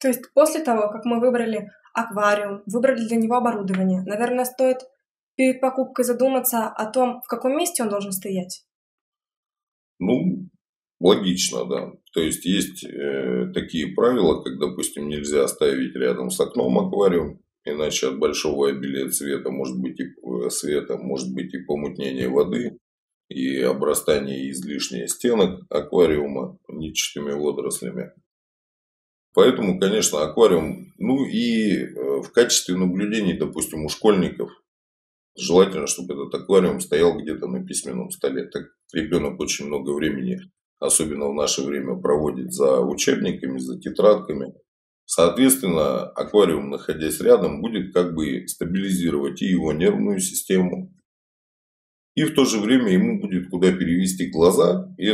То есть после того, как мы выбрали аквариум, выбрали для него оборудование, наверное, стоит перед покупкой задуматься о том, в каком месте он должен стоять? Ну, логично, да. То есть есть э, такие правила, как, допустим, нельзя ставить рядом с окном аквариум, иначе от большого обилия цвета может быть и э, света, может быть и помутнение воды, и обрастание излишней стенок аквариума нечистыми водорослями. Поэтому, конечно, аквариум, ну и э, в качестве наблюдений, допустим, у школьников, желательно, чтобы этот аквариум стоял где-то на письменном столе. Так ребенок очень много времени, особенно в наше время, проводит за учебниками, за тетрадками. Соответственно, аквариум, находясь рядом, будет как бы стабилизировать и его нервную систему, и в то же время ему будет куда перевести глаза, и